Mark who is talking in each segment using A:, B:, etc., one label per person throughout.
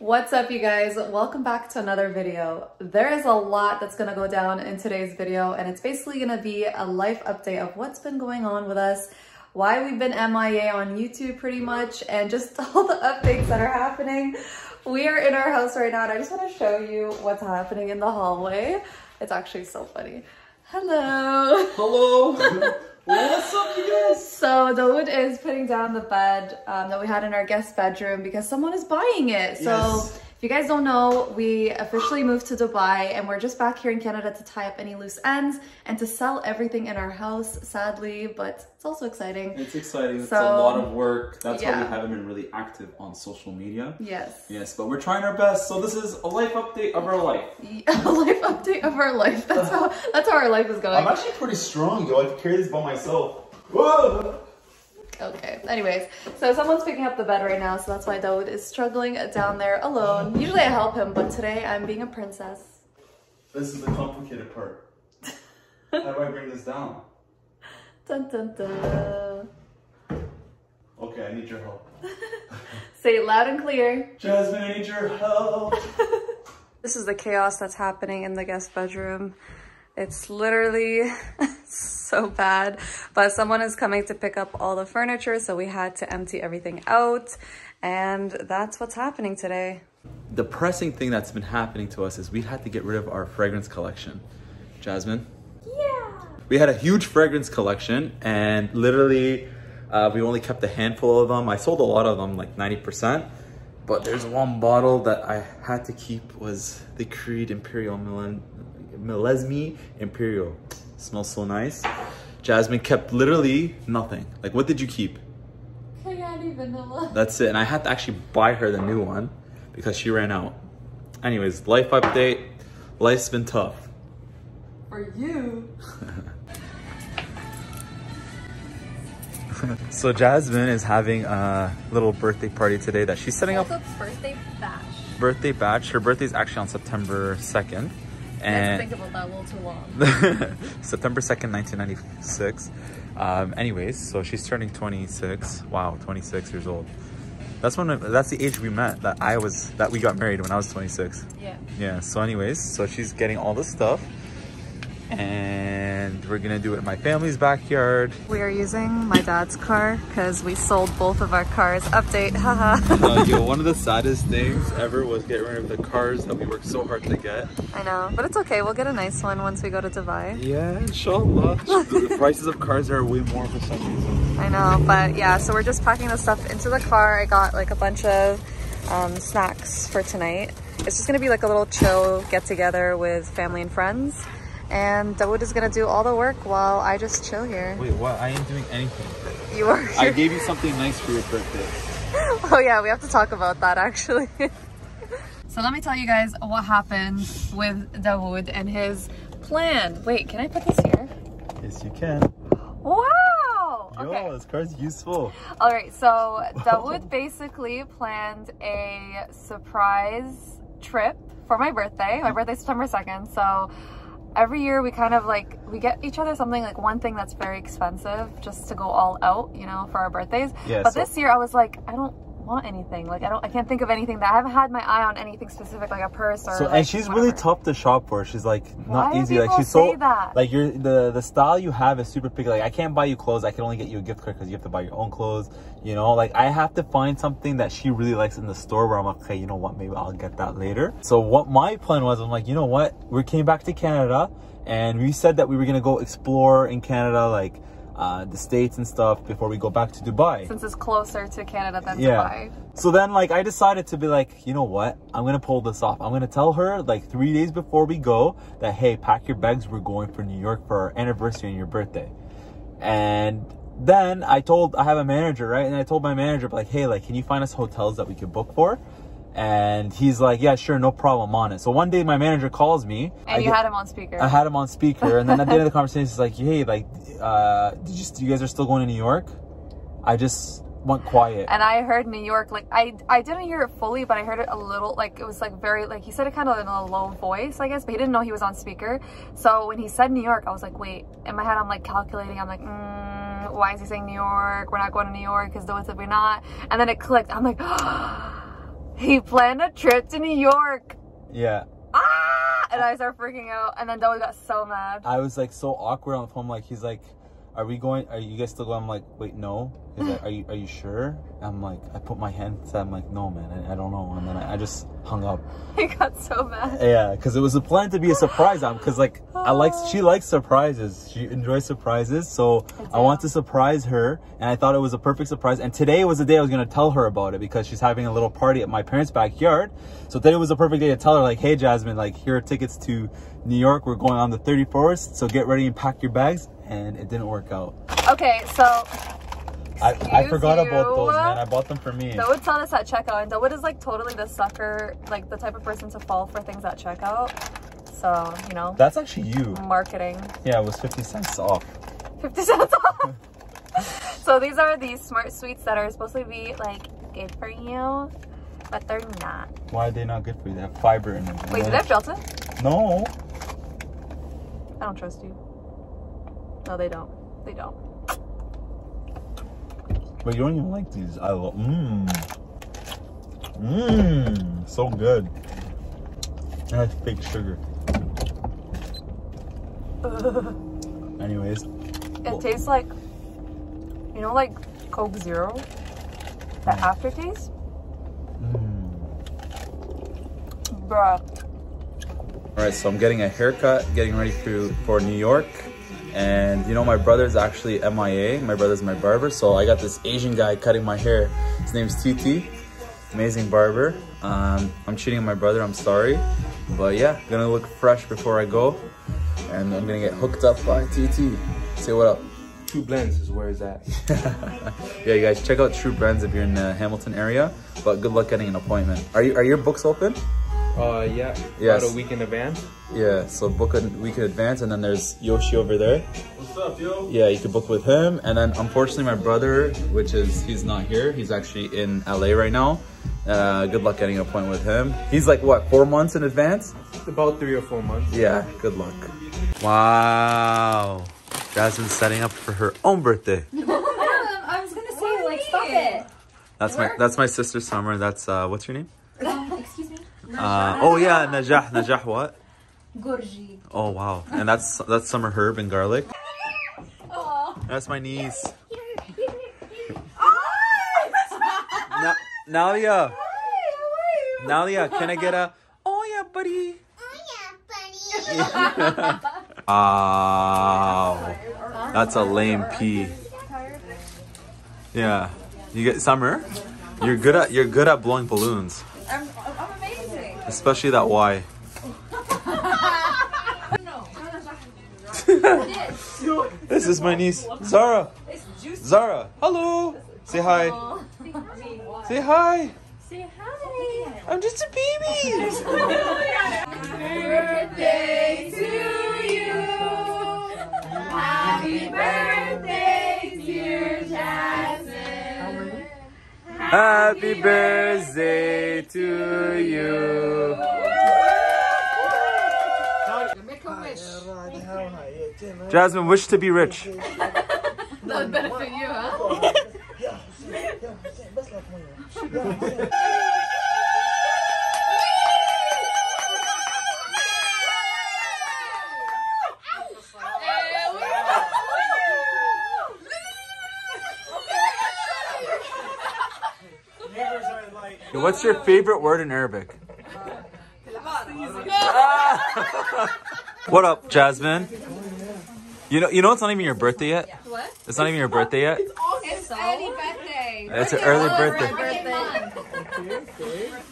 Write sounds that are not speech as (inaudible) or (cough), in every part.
A: What's up you guys? Welcome back to another video. There is a lot that's gonna go down in today's video and it's basically gonna be a life update of what's been going on with us, why we've been MIA on YouTube pretty much, and just (laughs) all the updates that are happening. We are in our house right now and I just wanna show you what's happening in the hallway. It's actually so funny. Hello.
B: Hello. (laughs) What's up, you guys?
A: So Dawoud is putting down the bed um, that we had in our guest bedroom because someone is buying it. So
B: Yes.
A: If you guys don't know, we officially moved to Dubai and we're just back here in Canada to tie up any loose ends and to sell everything in our house, sadly, but it's also exciting.
B: It's exciting. it's a lot of work. That's why we haven't been really active on social media.
A: Yes.
B: Yes, but we're trying our best. So this is a life update of our life. (laughs)
A: A life update of our life. That's how that's how our life is going.
C: I'm actually pretty strong, yo. I can carry this by myself. Whoa!
A: Okay, anyways, so someone's picking up the bed right now, so that's why Dawoud is struggling down there alone. Usually I help him, but today I'm being a princess.
C: This is the complicated part. (laughs) How do I bring this down?
A: Dun dun dun.
C: Okay, I need your help. (laughs)
A: Say it loud and clear.
C: Jasmine, I need your help. (laughs)
A: This is the chaos that's happening in the guest bedroom. It's literally so bad, but someone is coming to pick up all the furniture, so we had to empty everything out, and that's what's happening today.
B: The pressing thing that's been happening to us is we had to get rid of our fragrance collection. Jasmine?
A: Yeah.
B: We had a huge fragrance collection and literally uh, we only kept a handful of them. I sold a lot of them, like 90%. But there's one bottle that I had to keep was the Creed Imperial Milan Millesime Imperial. Smells so nice. Jasmine kept literally nothing. Like what did you keep?
A: Kayali vanilla.
B: That's it. And I had to actually buy her the new one because she ran out. Anyways, life update. Life's been tough.
A: For you. (laughs)
B: So Jasmine is having a little birthday party today that she's setting up.
A: birthday bash.
B: Birthday batch. Her birthday is actually on September 2nd. And think
A: about that a little too long. (laughs)
B: September 2nd, 1996. Um, anyways, so she's turning 26. Wow, 26 years old. That's when that's the age we met. That I was that we got married when I was 26.
A: Yeah.
B: Yeah. So anyways, so she's getting all this stuff, and we're gonna do it in my family's backyard.
A: We are using my dad's car because we sold both of our cars. Update, haha. (laughs)
B: uh, yo, (laughs) one of the saddest things ever was getting rid of the cars that we worked so hard to get.
A: I know, but it's okay. We'll get a nice one once we go to Dubai.
B: Yeah, inshallah. (laughs) the prices of cars are way more for some reason.
A: I know, but yeah, so we're just packing the stuff into the car. I got like a bunch of um, snacks for tonight. It's just gonna be like a little chill get together with family and friends. And Dawoud is gonna do all the work while I just chill here.
B: Wait, what? I ain't doing anything.
A: You are.
B: I gave you something nice for your birthday. (laughs)
A: Oh yeah, we have to talk about that actually. (laughs) so let me tell you guys what happened with Dawoud and his plan. Wait, can I put this here?
B: Yes, you can.
A: Wow!
B: Yo,
A: Okay.
B: this car's useful.
A: All right, so (laughs) Dawoud basically planned a surprise trip for my birthday. My birthday's September 2nd, so every year we kind of like we get each other something like one thing that's very expensive just to go all out, you know, for our birthdays.
B: Yeah,
A: but
B: so-
A: this year I was like, I don't want anything. Like I don't I can't think of anything that I haven't had my eye on anything specific like a purse or
B: So
A: like,
B: and she's really tough to shop for. She's like not
A: Why
B: easy. Like she's so
A: that?
B: like you're the the style you have is super picky. Like I can't buy you clothes. I can only get you a gift card because you have to buy your own clothes. You know, like I have to find something that she really likes in the store where I'm like, okay, you know what? Maybe I'll get that later. So what my plan was, I'm like, you know what? We came back to Canada and we said that we were gonna go explore in Canada, like uh, the states and stuff before we go back to Dubai.
A: since it's closer to Canada than
B: Yeah.
A: Dubai.
B: So then, like, I decided to be like, you know what? I'm gonna pull this off. I'm gonna tell her like three days before we go that hey, pack your bags. We're going for New York for our anniversary and your birthday. And then I told I have a manager, right? And I told my manager like, hey, like, can you find us hotels that we could book for? And he's like, yeah, sure, no problem on it. So one day my manager calls me.
A: And
B: I
A: you
B: get-
A: had him on speaker.
B: I had him on speaker, and then at the end of the (laughs) conversation, he's like, "Hey, like, uh, did you, you guys are still going to New York?" I just went quiet.
A: and I heard New York, like I I didn't hear it fully, but I heard it a little, like it was like very, like he said it kind of in a low voice, I guess, but he didn't know he was on speaker. So when he said New York, I was like, wait. In my head, I'm like calculating. I'm like, mm, why is he saying New York? We're not going to New York because those that we're not. And then it clicked. I'm like, (gasps) he planned a trip to New York.
B: Yeah.
A: Ah! And I started freaking out, and then Dolly got so mad.
B: I was like so awkward on the phone. Like he's like, "Are we going? Are you guys still going?" I'm like, "Wait, no." Like, (laughs) "Are you Are you sure?" I'm like, I put my hand. To, I'm like, "No, man, I, I don't know." And then I, I just hung up.
A: He got so mad.
B: Yeah, because it was a plan to be a surprise. I'm because like I like she oh. likes surprises. She enjoys surprises, so I,
A: do.
B: want to surprise her, and I thought it was a perfect surprise. And today was the day I was gonna tell her about it because she's having a little party at my parents' backyard. So today was a perfect day to tell her like, "Hey, Jasmine, like here are tickets to New York. We're going on the 31st, so get ready and pack your bags." And it didn't work out.
A: Okay, so
B: I, I forgot about
A: you.
B: those, man. I bought them for me.
A: Would tell us at checkout, and Doe is like totally the sucker, like the type of person to fall for things at checkout. So, you know,
B: That's actually you.
A: marketing.
B: Yeah, it was 50 cents off.
A: 50 cents off. (laughs) so these are these smart sweets that are supposed to be like good for you, but they're not.
B: Why are they not good for you? They have fiber in them.
A: Wait, do they have gelatin?
B: No.
A: I don't trust you. No, they don't. They don't.
B: But you don't even like these. I love. Mmm. Mmm. So good. And that's fake sugar. (laughs) Anyways.
A: It tastes like, you know, like Coke Zero. The aftertaste,
B: Mm.
A: bruh.
B: All right, so I'm getting a haircut, getting ready for, for New York. And you know, my brother's actually MIA. My brother's my barber. So I got this Asian guy cutting my hair. His name's TT. Amazing barber. Um, I'm cheating on my brother, I'm sorry. But yeah, gonna look fresh before I go. And I'm gonna get hooked up by TT. Say what up.
C: Two blends is where it's at. (laughs)
B: yeah, you guys check out True Brands if you're in the Hamilton area. But good luck getting an appointment. Are you are your books open?
C: Uh, yeah.
B: Yes.
C: About a week in advance.
B: Yeah, so book a week in advance, and then there's Yoshi over there.
C: What's up, yo?
B: Yeah, you could book with him, and then unfortunately my brother, which is he's not here. He's actually in LA right now. Uh, good luck getting an appointment with him. He's like what four months in advance?
C: About three or four months.
B: Yeah, good luck. Wow, Jasmine's setting up for her own birthday. (laughs)
D: I was gonna say, like, stop it.
B: That's my that's my sister Summer. That's uh, what's your name? Uh, oh yeah, Najah. Najah what?
D: Gorgi.
B: Oh wow, and that's that's summer herb and garlic. Oh. That's my niece. Na- Nalia. Nalia, can I get a? Oh yeah, buddy. Oh yeah, buddy. wow, that's a lame pee. Yeah, you get summer. You're good at you're good at blowing balloons,
D: I'm, I'm amazing.
B: Especially that Y. (laughs) This is my niece, Zara. Zara, hello. Say hi. Say hi.
D: Say hi.
B: I'm just a baby.
D: birthday to you. Happy birthday,
B: Happy birthday to you.
D: Make a wish.
B: Jasmine, wish to be rich.
D: That would benefit you, huh? (laughs)
B: What's your favorite word in Arabic? what up, Jasmine? You know, you know, it's not even your birthday yet.
D: What?
B: It's not even your birthday yet.
D: It's early birthday.
B: It's an early birthday.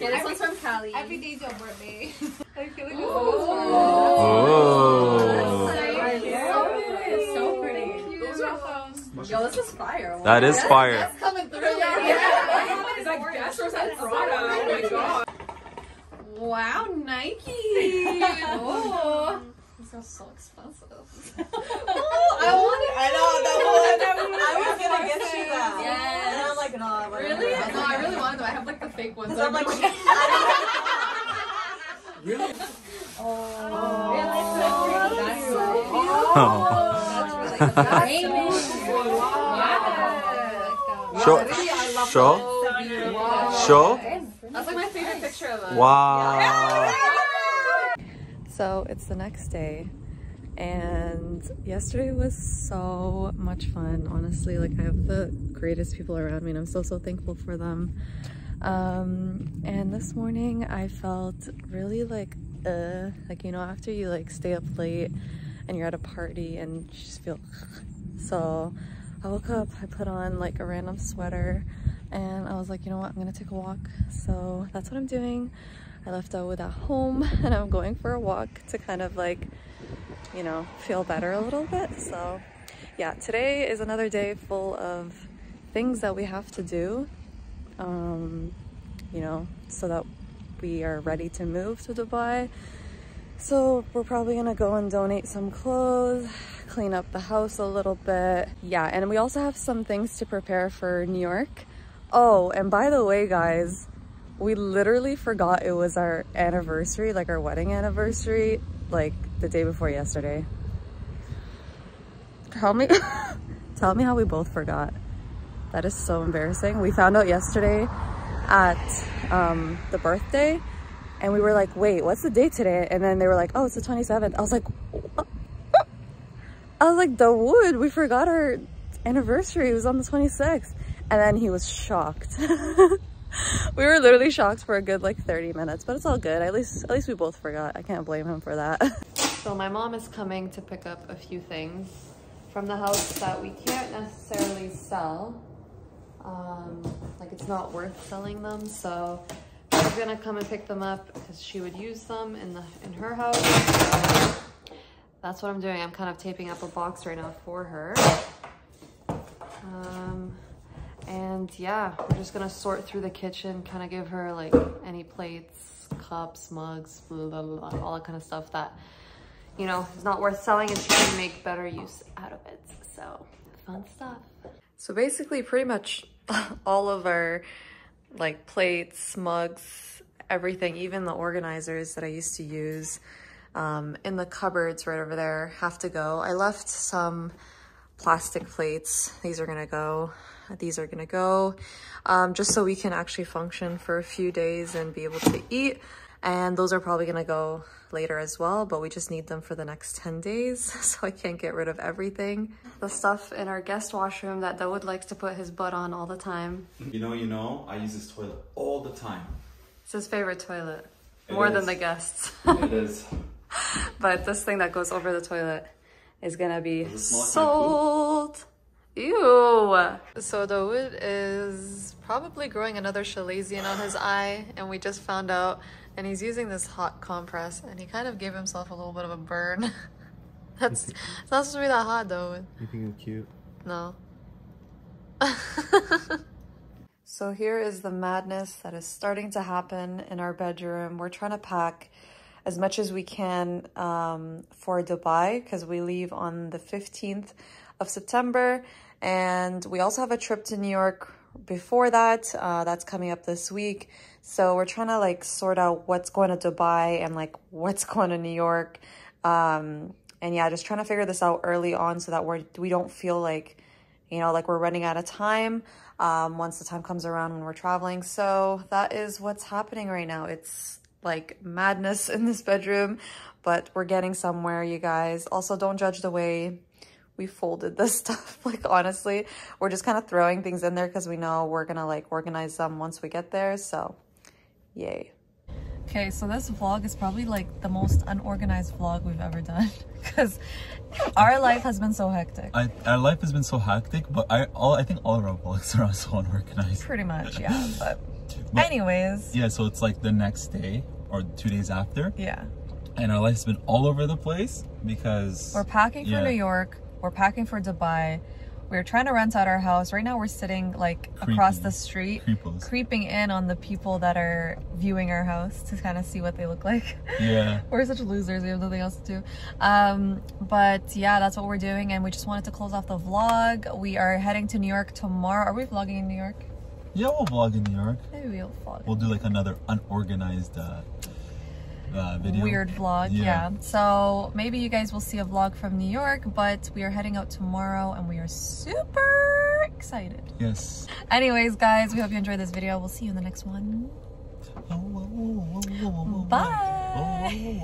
D: Yeah, this one's from Cali.
E: Every day's your birthday.
D: I feel like this
B: Oh,
A: Yo, this is fire.
B: that is fire.
E: Coming through.
D: It's like Gastro's and Prada. Oh my god.
E: Wow, Nike. (laughs) oh.
D: These are so expensive.
E: oh, I wanted. I know that one. (laughs) I was gonna get you that.
D: Yes.
E: And I'm like, no. whatever.
D: Really? No, I really wanted them. I have like the fake ones. (laughs) Oh.
E: So I'm like,
B: Show, show, show.
D: That's like my favorite picture of us.
B: Wow.
A: So it's the next day and yesterday was so much fun honestly like I have the greatest people around me and I'm so so thankful for them um and this morning I felt really like uh like you know after you like stay up late and you're at a party and you just feel (laughs) so I woke up I put on like a random sweater and I was like you know what I'm gonna take a walk so that's what I'm doing I left Dawoud at home (laughs) and I'm going for a walk to kind of like, you know, feel better a little bit. So yeah, today is another day full of things that we have to do, um, you know, so that we are ready to move to Dubai. So we're probably gonna go and donate some clothes, clean up the house a little bit. Yeah, and we also have some things to prepare for New York. Oh, and by the way, guys, we literally forgot it was our anniversary, like our wedding anniversary, like the day before yesterday. Tell me, (laughs) tell me how we both forgot. That is so embarrassing. We found out yesterday at um, the birthday and we were like, wait, what's the date today? And then they were like, oh, it's the 27th. I was like, what? (laughs) I was like, the wood, we forgot our anniversary. It was on the 26th. And then he was shocked. (laughs) we were literally shocked for a good like 30 minutes, but it's all good. At least, at least we both forgot. I can't blame him for that. (laughs) so my mom is coming to pick up a few things from the house that we can't necessarily sell. Um, like it's not worth selling them. So she's gonna come and pick them up because she would use them in the in her house. So that's what I'm doing. I'm kind of taping up a box right now for her. Um, and yeah, we're just gonna sort through the kitchen, kind of give her like any plates, cups, mugs, blah, blah, blah, all that kind of stuff that, you know, is not worth selling and she can make better use out of it. So fun stuff. So basically pretty much (laughs) all of our like plates, mugs, everything, even the organizers that I used to use um, in the cupboards right over there have to go. I left some plastic plates. These are gonna go. These are gonna go um, just so we can actually function for a few days and be able to eat. And those are probably gonna go later as well, but we just need them for the next 10 days. (laughs) So I can't get rid of everything. The stuff in our guest washroom that Dawoud likes to put his butt on all the time.
C: You know, you know, I use this toilet all the time.
A: It's his favorite toilet,
C: It
A: more than the guests. (laughs)
C: it is. (laughs)
A: but this thing that goes over the toilet is gonna be
C: Does it smell like my
A: sold. Ew. So Dawoud is probably growing another chalazion on his eye, and we just found out, and he's using this hot compress, and he kind of gave himself a little bit of a burn. (laughs) That's it's not supposed to be that hot, though.
C: You think I'm cute?
A: No. (laughs) so here is the madness that is starting to happen in our bedroom. We're trying to pack as much as we can um, for Dubai because we leave on the 15th of September. And we also have a trip to New York before that. Uh, that's coming up this week. So we're trying to like sort out what's going to Dubai and like (laughs) what's going to New York. Um, and yeah, just trying to figure this out early on so that we're, we don't feel like, you know, like we're running out of time um, once the time comes around when we're traveling. So that is what's happening right now. It's like madness (laughs) in this bedroom, but we're getting somewhere, you guys. Also, don't judge the way we folded this (laughs) stuff. Like, honestly, we're just kind of throwing things in there because we know we're going to like organize them once we get there. So, yay. Okay, so this vlog is probably like the most unorganized vlog we've ever done (laughs) because our life has been so hectic.
B: I, our life has been so hectic, but I all I think all of our vlogs are also (laughs) unorganized.
A: Pretty much, yeah. (laughs) But,
B: But-
A: anyways,
B: Yeah, so it's like the next day or two days after,
A: yeah.
B: and our life's been all over the place because
A: We're packing for
B: Yeah.
A: New York. We're packing for Dubai. We're trying to rent out our house. Right now, we're sitting like across the street, creeping in on the people that are viewing our house to kind of see what they look like.
B: Yeah. (laughs)
A: we're such losers. We have nothing else to do. Um, but yeah, that's what we're doing. And we just wanted to close off the vlog. We are heading to New York tomorrow. Are we vlogging in New York?
B: Yeah, we'll vlog in New York.
A: Maybe we'll vlog.
B: We'll do like another unorganized uh, uh, video.
A: weird vlog yeah.
B: Yeah.
A: so maybe you guys will see a vlog from new york but we are heading out tomorrow and we are super excited
B: Yes.
A: anyways guys we hope you enjoyed this video we'll see you in the next one
B: Bye.